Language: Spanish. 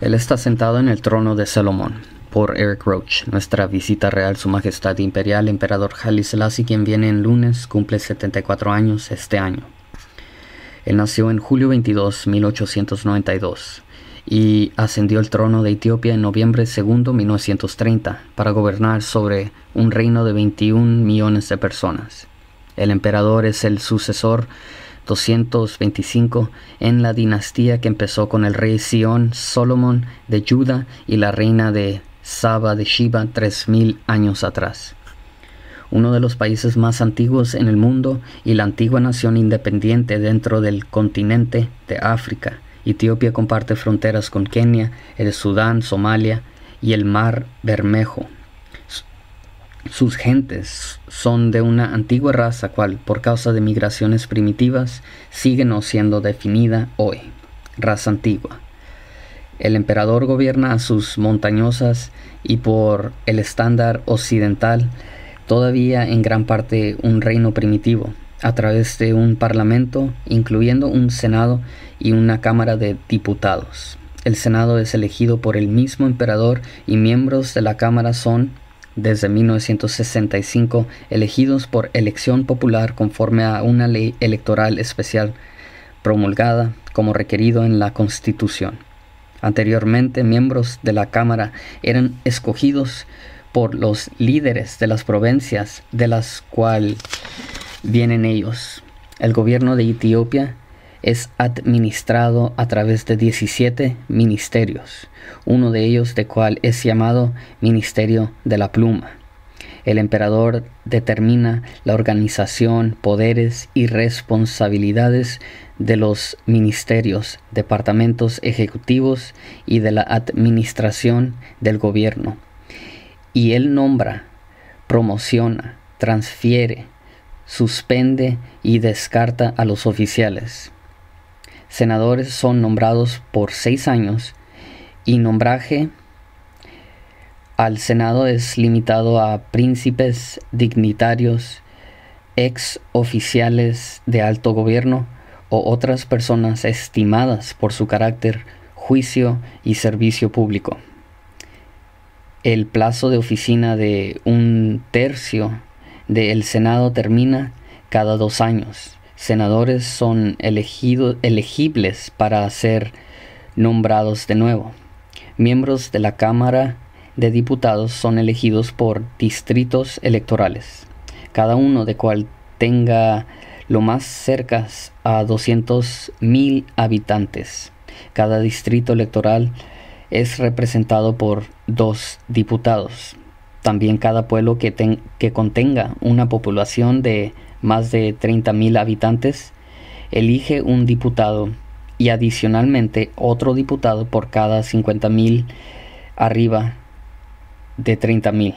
Él está sentado en el trono de Salomón. Por Eric Roach. Nuestra visita real, Su Majestad Imperial Emperador Haile Selassie, quien viene en lunes, cumple 74 años este año. Él nació en julio 22, 1892 y ascendió al trono de Etiopía en noviembre 2, 1930 para gobernar sobre un reino de 21 millones de personas. El emperador es el sucesor 225 en la dinastía que empezó con el rey Sion Solomon de Judá y la reina de Saba de Shiva 3000 años atrás. Uno de los países más antiguos en el mundo y la antigua nación independiente dentro del continente de África. Etiopía comparte fronteras con Kenia, el Sudán, Somalia y el Mar Bermejo. Sus gentes son de una antigua raza cual, por causa de migraciones primitivas, sigue no siendo definida hoy, raza antigua. El emperador gobierna a sus montañosas y por el estándar occidental todavía en gran parte un reino primitivo, a través de un parlamento, incluyendo un senado y una cámara de diputados. El senado es elegido por el mismo emperador y miembros de la cámara son desde 1965 elegidos por elección popular conforme a una ley electoral especial promulgada como requerido en la Constitución. Anteriormente, miembros de la Cámara eran escogidos por los líderes de las provincias de las cuales vienen ellos. El gobierno de Etiopía es administrado a través de 17 ministerios, uno de ellos de cual es llamado Ministerio de la Pluma. El emperador determina la organización, poderes y responsabilidades de los ministerios, departamentos ejecutivos y de la administración del gobierno. Y él nombra, promociona, transfiere, suspende y descarta a los oficiales. Senadores son nombrados por seis años y nombraje al Senado es limitado a príncipes, dignitarios, ex oficiales de alto gobierno o otras personas estimadas por su carácter, juicio y servicio público. El plazo de oficina de un tercio del Senado termina cada dos años. Senadores son elegibles para ser nombrados de nuevo. Miembros de la Cámara de Diputados son elegidos por distritos electorales, cada uno de cual tenga lo más cerca a 200.000 habitantes. Cada distrito electoral es representado por dos diputados. También cada pueblo que, que contenga una población de más de 30.000 habitantes elige un diputado y adicionalmente otro diputado por cada 50.000 arriba de 30.000.